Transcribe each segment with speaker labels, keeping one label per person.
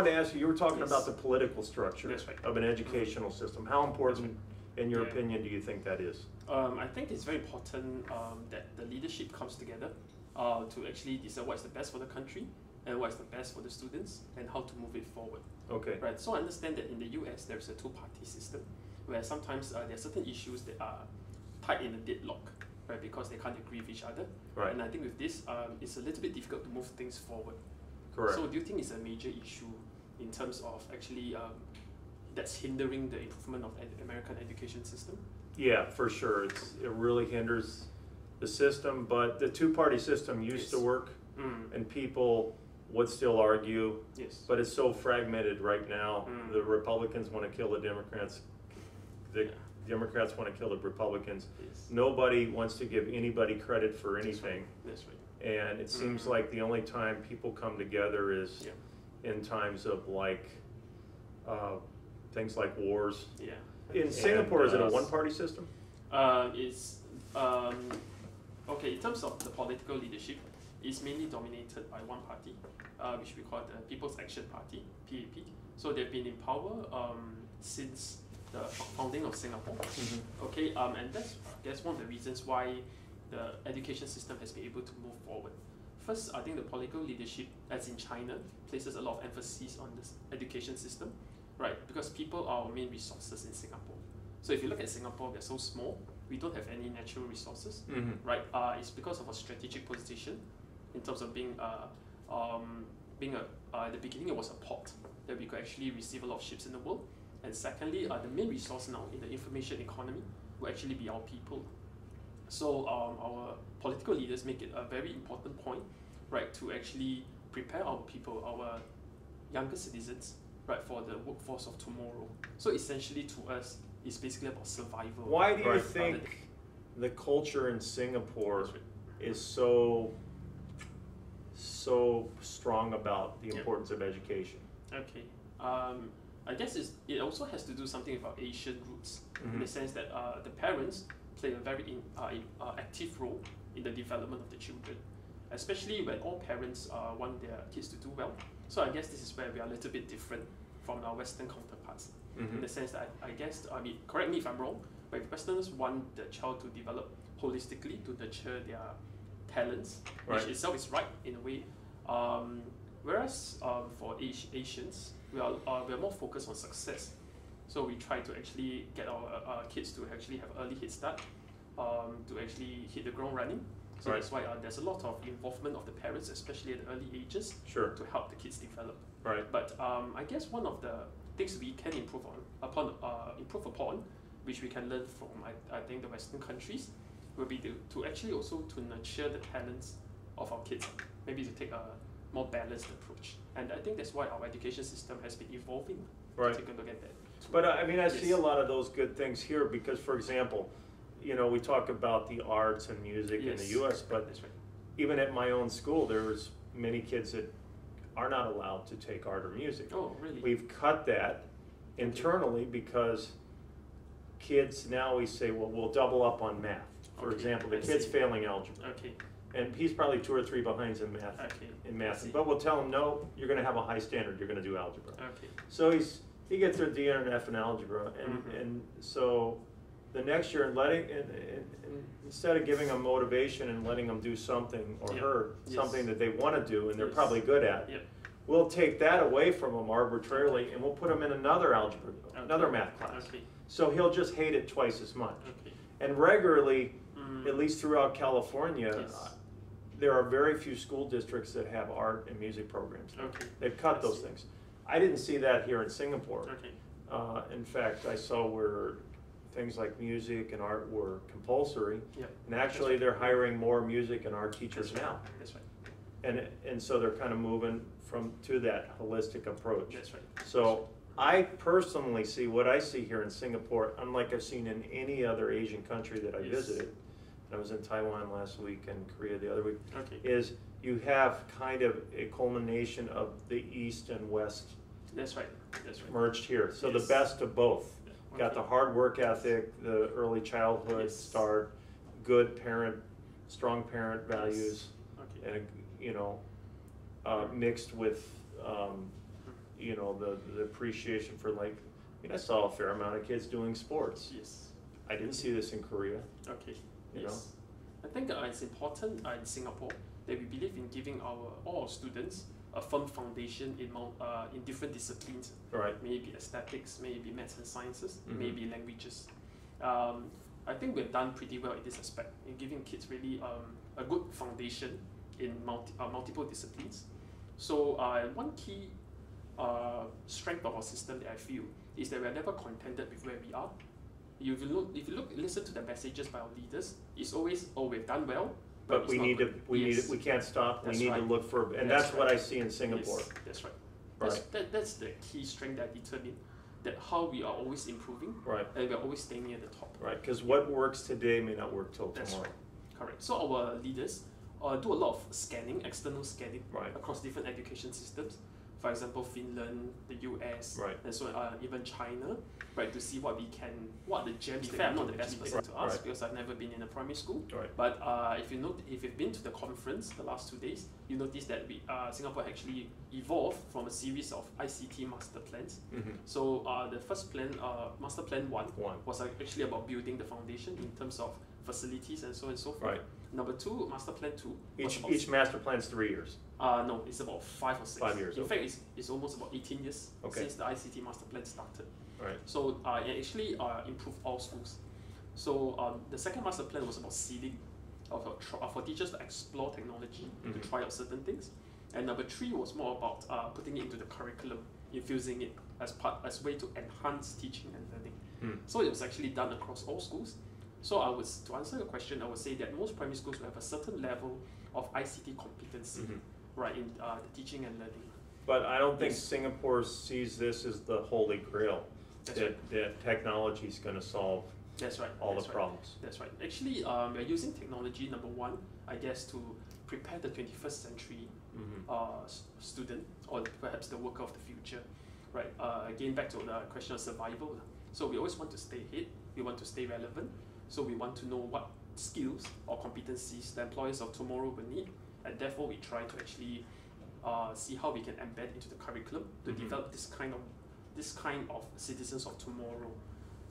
Speaker 1: wanted to ask you, you were talking
Speaker 2: Yes.
Speaker 1: about the political structure
Speaker 2: That's right.
Speaker 1: of an educational system. How important, in your
Speaker 2: Yeah.
Speaker 1: opinion, do you think that is?
Speaker 2: Um, I think it's very important um, that the leadership comes together uh, to actually decide what is the best for the country and what is the best for the students and how to move it forward.
Speaker 1: Okay,
Speaker 2: Right. So I understand that in the US there's a two-party system where sometimes uh, there are certain issues that are tied in a deadlock, right? Because they can't agree with each other.
Speaker 1: right,
Speaker 2: And I think with this, um, it's a little bit difficult to move things forward. So do you think it's a major issue in terms of actually um, that's hindering the improvement of ed- American education system?
Speaker 1: Yeah, for sure. It's, it really hinders the system, but the two-party system used to work
Speaker 2: Mm.
Speaker 1: and people would still argue,
Speaker 2: Yes.
Speaker 1: but it's so fragmented right now.
Speaker 2: Mm.
Speaker 1: The Republicans want to kill the Democrats. The
Speaker 2: Yeah.
Speaker 1: Democrats want to kill the Republicans.
Speaker 2: Yes.
Speaker 1: Nobody wants to give anybody credit for anything.
Speaker 2: That's right.
Speaker 1: And it seems
Speaker 2: Mhm.
Speaker 1: like the only time people come together is
Speaker 2: Yeah.
Speaker 1: in times of like, uh, things like wars.
Speaker 2: Yeah.
Speaker 1: In Singapore, is it a
Speaker 2: uh,
Speaker 1: one-party system?
Speaker 2: Um, it's um, okay in terms of the political leadership. It's mainly dominated by one party, uh, which we call the People's Action Party (PAP). So they've been in power um, since the founding of Singapore. Okay, um, and that's that's one of the reasons why the education system has been able to move forward. First, I think the political leadership, as in China, places a lot of emphasis on this education system, right? Because people are our main resources in Singapore. So if you look at Singapore, we're so small, we don't have any natural resources,
Speaker 1: Mm-hmm.
Speaker 2: right? Uh, it's because of a strategic position in terms of being uh, um, being a uh, at the beginning it was a port that we could actually receive a lot of ships in the world. And secondly, uh, the main resource now in the information economy will actually be our people. So um, our political leaders make it a very important point, right, to actually prepare our people, our younger citizens, right, for the workforce of tomorrow. So essentially, to us, it's basically about survival.
Speaker 1: Why do you
Speaker 2: right,
Speaker 1: think the culture in Singapore
Speaker 2: right.
Speaker 1: is so, so strong about the
Speaker 2: Yeah.
Speaker 1: importance of education?
Speaker 2: Okay. Um, I guess it's, it also has to do something with our Asian roots in the
Speaker 1: Mhm.
Speaker 2: sense that uh, the parents play a very in, uh, in, uh, active role in the development of the children, especially when all parents uh, want their kids to do well. So I guess this is where we are a little bit different from our Western counterparts in
Speaker 1: Mhm.
Speaker 2: the sense that I, I guess I mean correct me if I'm wrong, but if Westerners want the child to develop holistically to nurture their talents,
Speaker 1: Right.
Speaker 2: which itself is right in a way. Um, whereas um, for Asi- Asians, we are uh, we are more focused on success. So we try to actually get our uh, kids to actually have early head start, um, to actually hit the ground running. So
Speaker 1: Right.
Speaker 2: that's why uh, there's a lot of involvement of the parents, especially at early ages,
Speaker 1: Sure,
Speaker 2: to help the kids develop.
Speaker 1: right.
Speaker 2: But um, I guess one of the things we can improve on, upon, uh, improve upon, which we can learn from, I, I think, the Western countries, will be to, to actually also to nurture the talents of our kids. Maybe to take a more balanced approach. And I think that's why our education system has been evolving.
Speaker 1: Right.
Speaker 2: Take a look at that.
Speaker 1: But uh, I mean, I see a lot of those good things here because, for example, you know, we talk about the arts and music in the U.S., but
Speaker 2: right.
Speaker 1: even at my own school, there's many kids that are not allowed to take art or music.
Speaker 2: Oh, really?
Speaker 1: We've cut that internally because kids now we say, well, we'll double up on math. For
Speaker 2: Okay,
Speaker 1: example, the
Speaker 2: I
Speaker 1: kid's
Speaker 2: see.
Speaker 1: failing algebra,
Speaker 2: Okay.
Speaker 1: and he's probably two or three behinds in math.
Speaker 2: Okay.
Speaker 1: In math, but we'll tell him, no, you're going to have a high standard. You're going to do algebra.
Speaker 2: Okay.
Speaker 1: So he's he gets a D and an F in algebra, and
Speaker 2: Mhm.
Speaker 1: and so the next year, and letting and, and, and instead of giving them motivation and letting them do something or
Speaker 2: Yeah.
Speaker 1: her
Speaker 2: Yes.
Speaker 1: something that they want to do and they're
Speaker 2: Yes.
Speaker 1: probably good at,
Speaker 2: Yep.
Speaker 1: we'll take that away from them arbitrarily and we'll put them in another algebra, another math class.
Speaker 2: Okay.
Speaker 1: So he'll just hate it twice as much.
Speaker 2: Okay.
Speaker 1: And regularly,
Speaker 2: Mm.
Speaker 1: at least throughout California,
Speaker 2: Yes.
Speaker 1: uh, there are very few school districts that have art and music programs.
Speaker 2: Okay.
Speaker 1: They've cut
Speaker 2: I
Speaker 1: those
Speaker 2: see.
Speaker 1: things. I didn't see that here in Singapore.
Speaker 2: Okay.
Speaker 1: Uh, in fact, I saw where things like music and art were compulsory,
Speaker 2: Yep.
Speaker 1: and actually they're hiring more music and art teachers
Speaker 2: That's right.
Speaker 1: now.
Speaker 2: That's right.
Speaker 1: And, and so they're kind of moving from, to that holistic approach.
Speaker 2: That's right.
Speaker 1: So I personally see, what I see here in Singapore, unlike I've seen in any other Asian country that I
Speaker 2: Yes.
Speaker 1: visited, I was in Taiwan last week and Korea the other week,
Speaker 2: Okay.
Speaker 1: is you have kind of a culmination of the East and West
Speaker 2: That's right. That's right.
Speaker 1: merged here. So the best of both.
Speaker 2: Yeah.
Speaker 1: Got the hard work ethic, the early childhood
Speaker 2: Yes.
Speaker 1: start, good parent, strong parent values,
Speaker 2: Okay.
Speaker 1: and you know, uh, mixed with um, you know, the, the appreciation for like, I mean, I saw a fair amount of kids doing sports.
Speaker 2: Yes.
Speaker 1: I didn't see this in Korea.
Speaker 2: Okay.
Speaker 1: You
Speaker 2: yes. I think uh, it's important uh, in Singapore that we believe in giving our all our students a firm foundation in mount, uh, in different disciplines.
Speaker 1: Right.
Speaker 2: Maybe aesthetics, maybe maths and sciences,
Speaker 1: Mhm.
Speaker 2: maybe languages. Um, I think we've done pretty well in this aspect in giving kids really um, a good foundation in multi, uh, multiple disciplines. So uh, one key uh, strength of our system that I feel is that we are never contented with where we are. If you look, if you look, listen to the messages by our leaders, it's always, oh, we've done well,
Speaker 1: But we need to, we need,
Speaker 2: Yes.
Speaker 1: we can't stop, we
Speaker 2: That's
Speaker 1: need to
Speaker 2: right.
Speaker 1: look for, and
Speaker 2: That's
Speaker 1: that's what. I see in Singapore.
Speaker 2: Yes, that's right. That's,
Speaker 1: Right,
Speaker 2: that, that's the key strength that I determine that how we are always improving
Speaker 1: right,
Speaker 2: and we're always staying near the top.
Speaker 1: right, cause what works today may not work till
Speaker 2: That's
Speaker 1: tomorrow.
Speaker 2: Correct. So our leaders uh, do a lot of scanning, external scanning
Speaker 1: Right,
Speaker 2: across different education systems. For example, Finland, the US,
Speaker 1: Right.
Speaker 2: and so uh, even China, right, to see what we can, what the gems.
Speaker 3: To
Speaker 2: that
Speaker 3: be fair, I'm not the best person
Speaker 1: to
Speaker 2: to ask
Speaker 1: ask
Speaker 2: because I've never been in a primary school.
Speaker 1: right,
Speaker 2: But uh, if you note, if you've been to the conference the last two days, you notice that we, uh, Singapore actually evolved from a series of ICT master plans.
Speaker 1: mhm,
Speaker 2: So uh, the first plan, uh, master plan one,
Speaker 1: one,
Speaker 2: was like actually about building the foundation in terms of facilities and so on and so forth.
Speaker 1: right.
Speaker 2: Number two, master plan two,
Speaker 1: Each, each master plan's three years,
Speaker 2: uh, no, it's about five or six.
Speaker 1: Five years,
Speaker 2: In
Speaker 1: okay.
Speaker 2: fact, it's, it's almost about 18 years
Speaker 1: Okay.
Speaker 2: since the ICT master plan started.
Speaker 1: right,
Speaker 2: So uh, it actually uh, improved all schools. So um, the second master plan was about seeding of, a tr- uh, for teachers to explore technology,
Speaker 1: Mhm.
Speaker 2: to try out certain things. And number three was more about uh, putting it into the curriculum, infusing it as part as way to enhance teaching and learning.
Speaker 1: Hmm.
Speaker 2: So it was actually done across all schools. So I was to answer your question, I would say that most primary schools will have a certain level of ICT competency,
Speaker 1: mhm.
Speaker 2: right, in uh, the teaching and learning.
Speaker 1: But I don't think
Speaker 2: Yes.
Speaker 1: Singapore sees this as the holy grail,
Speaker 2: That's
Speaker 1: that,
Speaker 2: right.
Speaker 1: that technology's gonna solve
Speaker 2: That's right.
Speaker 1: all
Speaker 2: that's
Speaker 1: the
Speaker 2: right.
Speaker 1: problems.
Speaker 2: That's right. Actually, um, we're using technology number one, I guess, to prepare the 21st century
Speaker 1: Mhm.
Speaker 2: uh, s- student or perhaps the worker of the future, right? Uh, again, back to the question of survival. So we always want to stay hit. We want to stay relevant. So we want to know what skills or competencies the employers of tomorrow will need, and therefore we try to actually uh, see how we can embed into the curriculum to
Speaker 1: Mhm.
Speaker 2: develop this kind of this kind of citizens of tomorrow.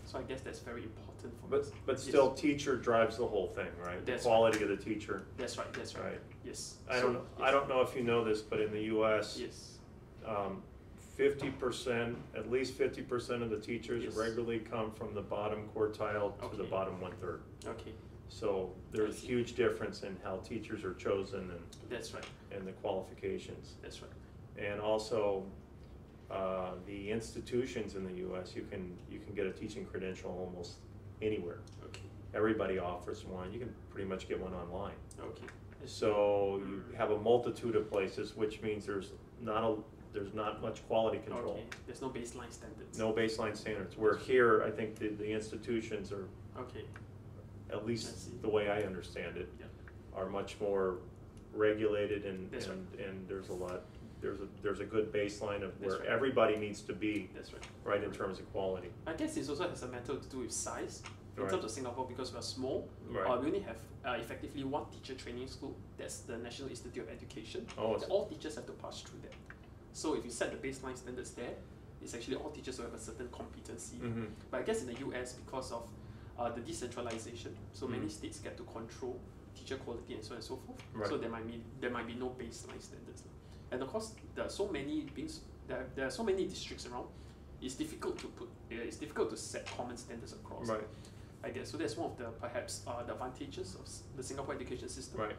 Speaker 2: So I guess that's very important for
Speaker 1: But,
Speaker 2: us.
Speaker 1: but
Speaker 2: Yes.
Speaker 1: still, teacher drives the whole thing, right? The
Speaker 2: That's
Speaker 1: quality of the teacher,
Speaker 2: That's right. That's right.
Speaker 1: right?
Speaker 2: Yes.
Speaker 1: I
Speaker 2: So,
Speaker 1: don't, know- I
Speaker 2: yes.
Speaker 1: don't know if you know this, but in the US,
Speaker 2: Yes.
Speaker 1: um, fifty percent, at least fifty percent of the teachers
Speaker 2: Yes.
Speaker 1: regularly come from the bottom quartile to the
Speaker 2: Okay.
Speaker 1: bottom one-third.
Speaker 2: Okay.
Speaker 1: So there's
Speaker 2: see.
Speaker 1: huge difference in how teachers are chosen and,
Speaker 2: That's right.
Speaker 1: and the qualifications.
Speaker 2: That's right.
Speaker 1: And also, uh, the institutions in the US, you can, you can get a teaching credential almost anywhere.
Speaker 2: Okay.
Speaker 1: Everybody offers one, you can pretty much get one online.
Speaker 2: Okay.
Speaker 1: So you have a multitude of places, which means there's not a, there's not much quality control.
Speaker 2: Okay. There's no baseline standards.
Speaker 1: No baseline standards, where here, I think the, the institutions are,
Speaker 2: Okay.
Speaker 1: at least the way I understand it,
Speaker 2: Yeah.
Speaker 1: are much more regulated and, and, and there's a lot, there's a, there's a good baseline of where
Speaker 2: right.
Speaker 1: everybody needs to be,
Speaker 2: That's right.
Speaker 1: right, in terms of quality.
Speaker 2: I guess it also has a matter to do with size. In
Speaker 1: Right.
Speaker 2: terms of Singapore, because we are small, uh,
Speaker 1: Right.
Speaker 2: we only have uh, effectively one teacher training school. That's the National Institute of Education.
Speaker 1: Oh, it's,
Speaker 2: All teachers have to pass through that. So if you set the baseline standards there, it's actually all teachers will have a certain competency.
Speaker 1: mhm,
Speaker 2: But I guess in the US, because of uh, the decentralization, so many
Speaker 1: Mm.
Speaker 2: states get to control teacher quality and so on and so forth.
Speaker 1: Right.
Speaker 2: So there might be there might be no baseline standards. And of course, there are so many beings there, there are so many districts around. It's difficult to put it's difficult to set common standards across.
Speaker 1: right,
Speaker 2: I guess so. That's one of the perhaps uh, the advantages of the Singapore education system
Speaker 1: right,